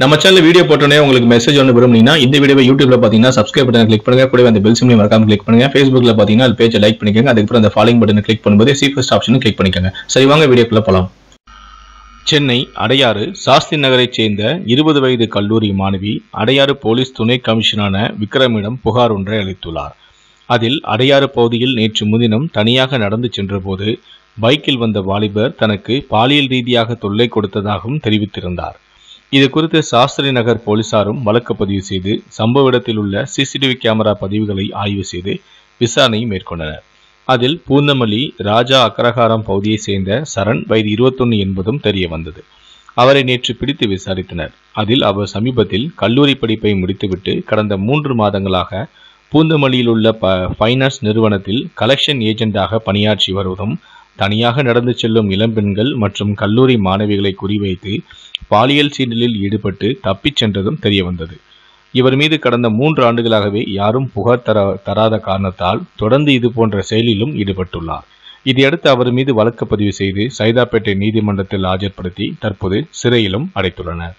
நம்ம channel video போட்டோன்னே உங்களுக்கு மெசேஜ் ஒன்று விரும்புனீங்கன்னா இந்த வீடியோ யூடியூப்ல பார்த்தீங்கன்னா சப்ஸ்கிரைப் பட்டன் கிளிக் பண்ணுங்க. கூட அந்த பெல் சிம்லையும் மறக்காம கிளிக் பண்ணுங்க. ஃபேஸ்புக்ல பார்த்தீங்கன்னா அது பேஜை லைக் பண்ணிக்கோங்க. அதுக்கப்புறம் அந்த ஃபாலோயிங் பட்டனை கிளிக் பண்ணும்போது சி ஃபர்ஸ்ட் ஆப்ஷனும் கிளிக் பண்ணிக்கோங்க. சரி வாங்க வீடியோக்குள்ள போலாம். சென்னை அடையாறு சாஸ்திரி நகரைச் சேர்ந்த இருபது வயது கல்லூரி மாணவி அடையாறு போலீஸ் துணை கமிஷனான விக்ரமிடம் புகார் ஒன்றை அளித்துள்ளார். அதில் அடையாறு பகுதியில் நேற்று முன்தினம் தனியாக நடந்து சென்றபோது பைக்கில் வந்த வாலிபர் தனக்கு பாலியல் ரீதியாக தொல்லை கொடுத்ததாகவும் தெரிவித்திருந்தார். இது குறித்து சாஸ்திரி நகர் போலீசாரும் வழக்கு பதிவு செய்து சம்பவ இடத்தில் உள்ள சிசிடிவி கேமரா பதிவுகளை ஆய்வு செய்து விசாரணை மேற்கொண்டனர். அதில் பூந்தமல்லி ராஜா அக்ரஹாரம் பகுதியைச் சேர்ந்த சரண் வயது இருபத்தொன்னு என்பதும் தெரிய வந்தது. அவரை நேற்று பிடித்து விசாரித்தனர். அதில் அவர் சமீபத்தில் கல்லூரி படிப்பை முடித்துவிட்டு கடந்த மூன்று மாதங்களாக பூந்தமல்லியில் உள்ள ப ஃபைனான்ஸ் நிறுவனத்தில் கலெக்ஷன் ஏஜென்ட்டாக பணியாற்றி வருவதும் தனியாக நடந்து செல்லும் இளம்பெண்கள் மற்றும் கல்லூரி மாணவிகளை குறிவைத்து பாலியல் சீண்டலில் ஈடுபட்டு தப்பிச் சென்றதும் தெரிய வந்தது இவர் மீது கடந்த மூன்று ஆண்டுகளாகவே யாரும் புகார் தர தராத காரணத்தால் தொடர்ந்து இது போன்ற செயலிலும் ஈடுபட்டுள்ளார். இதையடுத்து அவர் மீது வழக்கு பதிவு செய்து சைதாப்பேட்டை நீதிமன்றத்தில் ஆஜர்படுத்தி தற்போது சிறையிலும் அடைத்துள்ளனர்.